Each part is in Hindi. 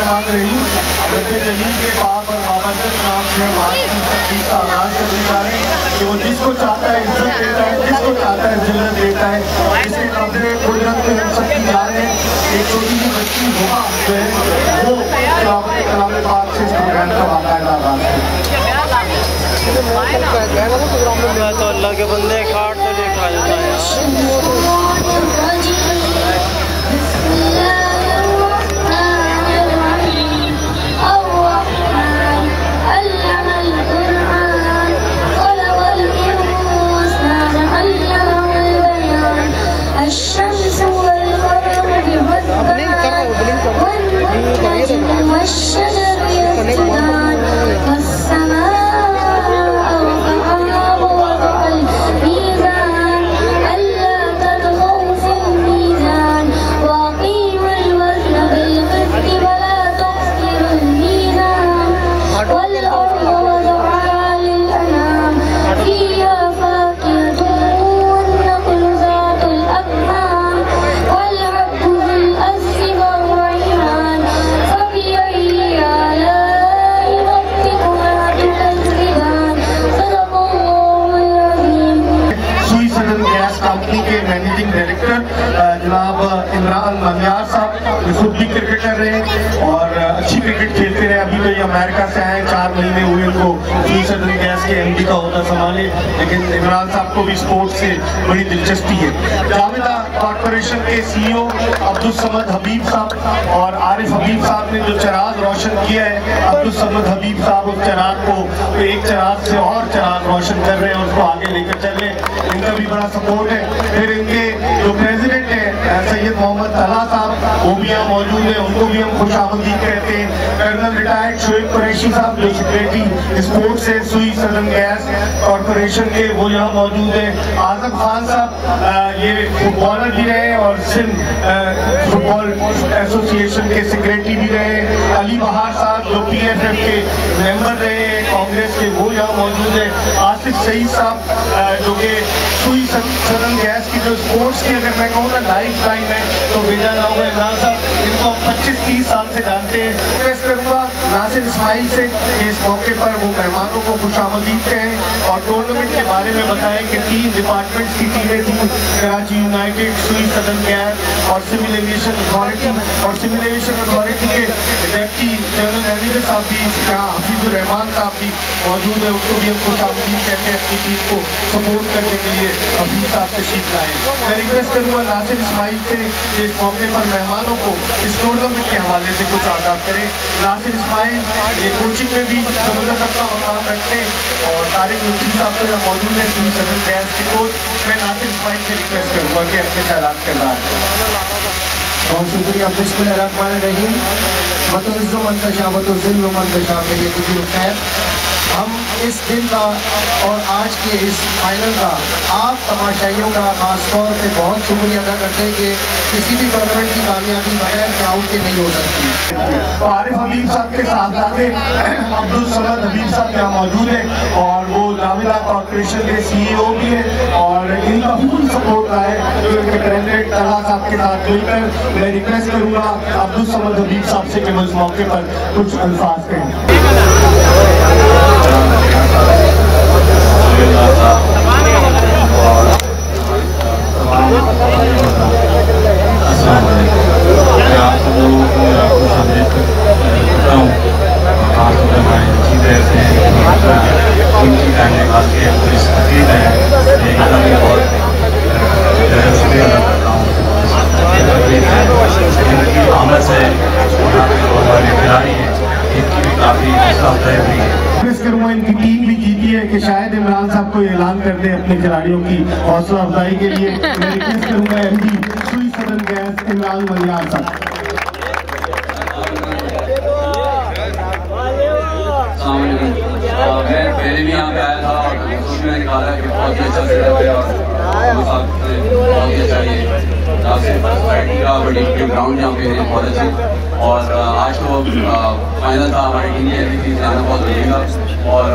रहमान रहीम रब्बे जलील के पाक और नाम से आज की तकलीफ़ का आगाज़ करने जा रहे हैं कि वो जिसको चाहता है इज़्ज़त देता है, जिसको चाहता है जिल्लत देता है। इसके कब्जे कुदरत में हम सबकी जान है। एक छोटी सी बच्ची हुआ, जो है, वो कलाम पाक से इस प्रोग्राम का है तो अल्लाह के बंदे खाट तो देखा जाता है। सुई गैस के एमडी का होता संभाले, लेकिन इमरान साहब को भी स्पोर्ट्स से बड़ी दिलचस्पी है। जावेदा कॉरपोरेशन के सीईओ अब्दुल समद हबीब साहब और आरिफ हबीब साहब ने जो चराग रोशन किया है, अब्दुल समद हबीब साहब उस चराग को एक चराग से और चराग रोशन कर रहे हैं उसको आगे लेकर चल रहे हैं। इनका भी बड़ा सपोर्ट है। फिर इनके जो प्रेसिडेंट है सैयद मोहम्मद तला साहब, वो भी यहाँ मौजूद है, उनको भी हम खुश आमदीद कहते हैं। कर्नल रिटायर्ड शोएब कुरैशी साहब, जो सेक्रेटरी स्पोर्ट्स है, सुई सदन गैस कॉरपोरेशन के, वो यहाँ मौजूद है। आज़म खान साहब ये फुटबॉलर भी रहे और सिंध फुटबॉल एसोसिएशन के सेक्रेटरी भी रहे अली बहार साहब, जो पी एफ़ एफ़ के मेंबर रहे हैं, कांग्रेस के, वो यहाँ मौजूद है। आसिफ सईद साहब जो कि सुई सदन गैस की जो स्पोर्ट्स की, अगर मैं कहूँ ना लाइफ लाइन है तो भेजा होगा इमरान साहब इनको हम पच्चीस तीस साल से जानते हैं। करूँगा नासिर इस्माइल से इस मौके पर वो मेहमानों को खुश आमदीद कहें और टूर्नामेंट के बारे में बताएँ कि तीन डिपार्टमेंट्स की टीमें थी, कराची यूनाइटेड सुई सदन गैस और सिविल एविएशन अथॉरिटी और सिविल एविएशन अथॉरिटी के डिप्टी जनरल मैनेजर साहब भी, यहाँ साहब भी मौजूद है, उनको भी हम खुश आमदीद कहते हैं अपनी टीम को सपोर्ट करने के लिए हफीज साहब से तशरीफ़ लाए। मैं रिक्वेस्ट करूँगा नासिर इस्माइल से इस मौके पर मेहमानों को इस टूर्नामेंट के हवाले से कुछ आगाह करें। नासिर इस्माइल ये कोचिंग में भी ज़बरदस्त अपना मकाम रखते और तारिक मुफ्ती साहब तो यहाँ मौजूद है सुई सदन गैस के कोच मैं नासिर भाई से रिक्वेस्ट करूँगा कि अपने ख्याल कर रहा है बहुत शुक्रिया बिस्मिल्लाह रहीम मंदशा मंतशा मतुज़िल्लु मंतशा में ये कुछ खैर हम इस दिन का और आज के इस फाइनल का आप तमाशाइयों का खास तौर पे बहुत शुक्रिया अदा करते हैं कि किसी भी टूर्नामेंट की कामयाबी बगैर क्राउड के नहीं हो सकती। तो आरिफ हबीब साहब के साथ साथ अब्दुल समद हबीब साहब यहाँ मौजूद है और वो जामिला कॉर्पोरेशन के सीईओ भी है और इनका फुल सपोर्ट रहा है जो इनके तला साहब के साथ मिलकर मैं रिक्वेस्ट करूँगा अब्दुल समद हबीब साहब से कि इस मौके पर कुछ अल्फाज कहें। मैं आप लोगों को खुश आमदीद करता हूँ आप सब हमारे हैं उनकी टाइम निकाल के पूरी तकलीफ़ है एक भी बहुत शुक्रिया हूँ इनकी आमद से हमारे हैं इनकी भी काफ़ी हौसला अफजाई हुई है इनकी टीम भी है कि शायद इमरान साहब को ऐलान कर दे अपने खिलाड़ियों की हौसला अफजाई के लिए। मैं रिक्वेस्ट करूँगा एमडी सुई सदन गैस, इमरान साहब। और आज तो फाइनल था हमारी टीम की थी जाना बहुत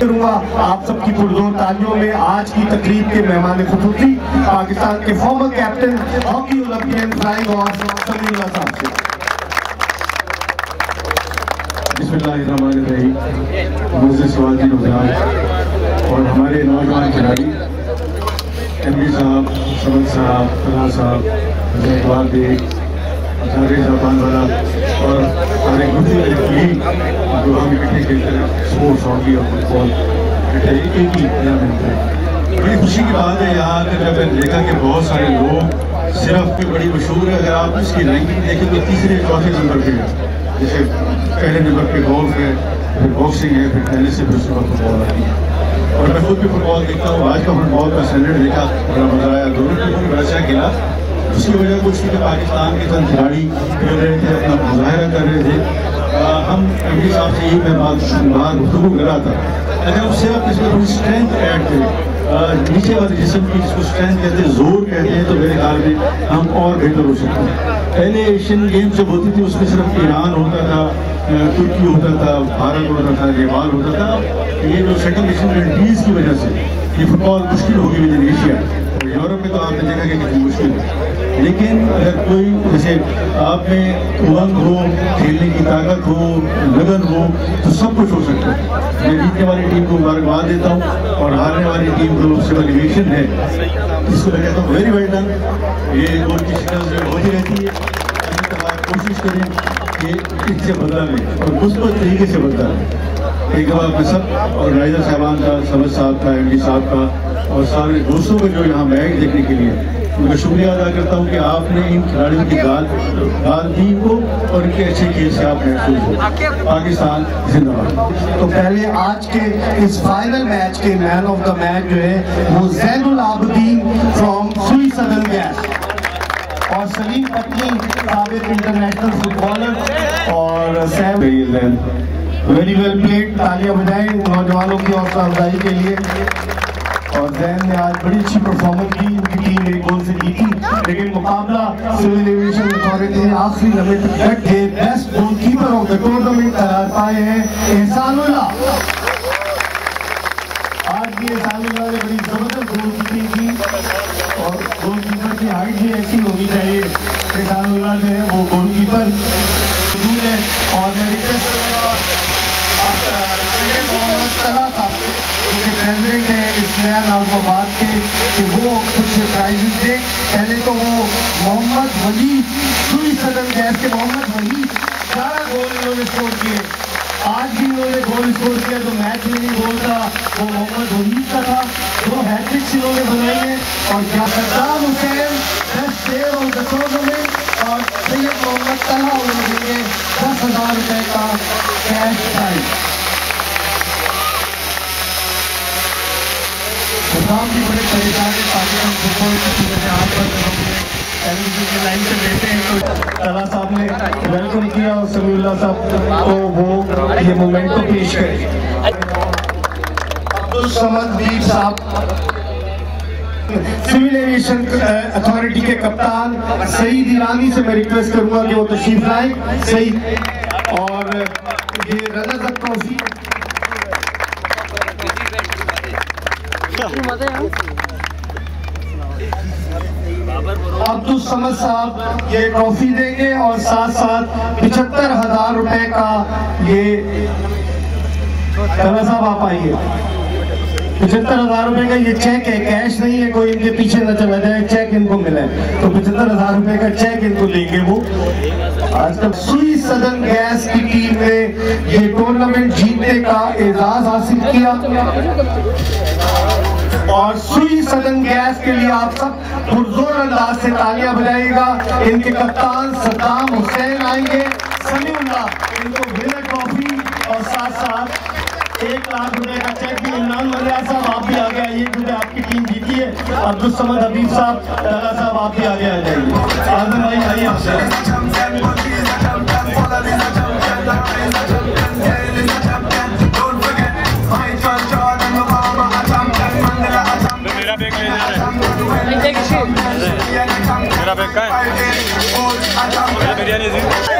करूँगा। आप सबकी पुरजोर तालियों में आज की तकरीब के मेहमान खसूसी पाकिस्तान के former captain hockey olympian flying और साहब से। और हमारे नौजवान खिलाड़ी, एम साहब, समद साहब फला साहब इकबाल बेग सारे जापान वाला और हमारे गुजरी टीम जो हम इकट्ठे खेलते हैं स्पोर्ट्स, हॉकी और फुटबॉल। इकट्ठे एक एक ही इनाम मिलता है। बड़ी खुशी की बात है यहाँ आकर जब मैंने देखा कि बहुत सारे लोग सिर्फ़ बड़ी मशहूर है, अगर आप इसकी रैंकिंग देखें तो तीसरे, चौथे नंबर पे है। जैसे पहले नंबर पे गोल्फ है, फिर बॉक्सिंग है, फिर टेनिस से फिर उसके फुटबॉल आती है। और मैं खुद भी फुटबॉल देखता हूँ। आज का फुटबॉल का स्टैंडर्ड देखा, बड़ा मज़ा आया। दोनों टीमों ने बड़ा अच्छा खेला। उसकी वजह कुछ थी कि पाकिस्तान के चंद खिलाड़ी खेल रहे थे अपना मुजाहरा कर रहे थे आ, हम एम साहब से यही मैं बात बात गुफ्तु कर रहा था अगर हम सिर्फ़ इसमें थोड़ी स्ट्रेंथ ऐड करें। नीचे वाले जिसम की जिसको स्ट्रेंथ कहते हैं ज़ोर कहते हैं तो मेरे ख्याल में हम और बेहतर हो सकते हैं। पहले एशियन गेम्स जब होती थी उसमें सिर्फ़ ईरान होता था तुर्की होता था भारत होता था नेपाल होता था। ये जो सेंट्रल एशियन कंट्रीज़ की वजह से ये फुटबॉल मुश्किल होगी यूरोप तो आपने कि मुश्किल है लेकिन अगर कोई, जैसे आप में उमंग हो, खेलने की ताकत हो, लगन हो तो सब कुछ हो सकता है। मैं जीतने वाली टीम को मुबारकबाद देता हूँ और हारने वाली टीम को सिविलाइजेशन है। इसको मैं कहता हूँ वेरी वेल डन ये शिकल होती रहती है। कोशिश करें कि इससे बदला लें और मुस्बत तरीके से बदला लें। एक बार मैं सब ऑर्गेनाइजर साहबान का समझ साहब का एमडी साहब का और सारे दोस्तों को जो यहाँ मैच देखने के लिए उनका शुक्रिया अदा करता हूँ कि आपने इन खिलाड़ियों की गाल गाल दी को और इनके अच्छे खेल से आप महसूस हो। पाकिस्तान जिंदाबाद। तो पहले आज के इस फाइनल मैच के मैन ऑफ़ द मैच जो है वो जैनुल आबदीन फ्रॉम सुई सदन गैस और सलीम पटनी साबिक इंटरनेशनल फुटबॉलर और सैम वेरी वेल प्लेड तालियाँ बजाएँ नौजवानों की हौसला अफजाई के लिए। और जैन ने आज बड़ी अच्छी परफॉर्मेंस की उनकी टीम एक गोल से जीती। लेकिन मुकाबला सिविल एविएशन अथॉरिटी ने आखिरी लम्हे तक डट के best goalkeeper of the tournament करार पाए हैं एहसानुल्ला आज भी एहसानुल्ला ने बड़ी ज़बरदस्त गोल कीपिंग की। और गोल कीपर की हाइट भी ऐसी होनी चाहिए। एहसानुल्ला जो है वो गोल कीपर और मैं रिक्वेस्ट करूँगा उनके प्रेसिडेंट है इस नया नाजमाबाद के कि वो कुछ प्राइजेस दे पहले तो वो मोहम्मद वली सुई सदन गैस के मोहम्मद वली सारा गोल इन्होंने स्कोर किए आज भी इन्होंने गोल स्कोर किया जो मैच में नहीं गोल था वो मोहम्मद वली का था दो हैट्रिक्स इन्होंने बनाई है और क्या Saddam Hussain best player of the tournament और सैयद मोहम्मद तला देंगे दस हज़ार रुपए का कैश प्राइज तमाम भी बड़े परेशान है पाकिस्तान फुटबॉल की पर की लाइन से हैं तो तला साहब ने वेलकम किया और समीउल्ला साहब को वो ये मोमेंट को पेश करें अब्दुल समद दीप साहब सिविल एविएशन अथॉरिटी के कप्तान, सईद ईरानी से मैं रिक्वेस्ट करूँगा कि वो तशरीफ़ लाए। सही और ये runner up trophy Abdul Samad sahab ये ट्रॉफी देंगे और साथ साथ पिछहत्तर हज़ार रुपए का ये साहब आप आइए। पिछहत्तर हज़ार रुपए का ये चेक है कैश नहीं है, कोई इनके पीछे न चला जाए चेक इनको मिला। है तो पिछहत्तर हज़ार रुपए का चेक इनको लेंगे वो। आज तक सुई सदन गैस की टीम ने ये टूर्नामेंट जीतने का एजाज हासिल किया। और सुई सदन गैस के लिए आप सब पुरजोर अंदाज से तालियाँ बजाइएगा। इनके कप्तान सद्दाम हुसैन आएँगे। सलीमुल्ला इनको विनर ट्रॉफी और साथ साथ एक लाख रुपए का चेक भी इमरान मलिया साहब आप भी आ गया ये क्योंकि आपकी टीम जीती है अब्दुल समद हबीब साहब दादा साहब आप भी आगे आ जाइए आज़म भाई आइए आपसे मेरा बैग का है? मेरा बिरयानी जी